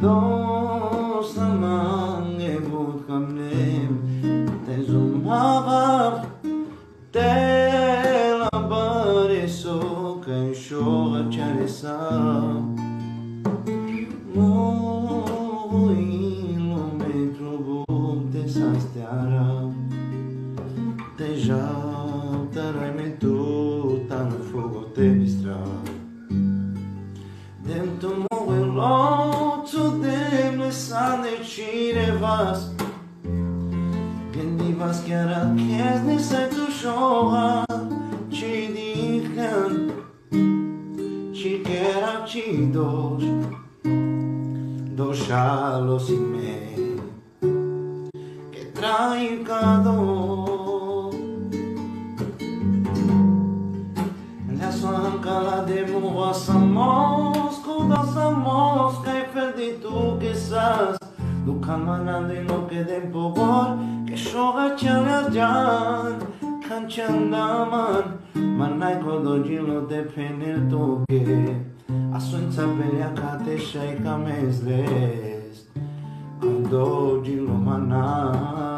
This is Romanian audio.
Dos amang ebut kamnem Te zumavar Te la bareso Kai shoga charesa Muy metro bum te sasteara Deja tarai me tu tan fogo te bistra Dem to mogo to dem le sane cine vas Gândi vas chiar achez ni se tu shoha Ci dican Ci chiara ci dos Dos shalos in me Che trai cado La suanca la demo asamos Kudas Dukan manando y no queden por Que shoga chale jan Kanchan daman Manai kodo gilo de penil toke Asunța pelea ca te shai ca mezles Kodo gilo mana Mana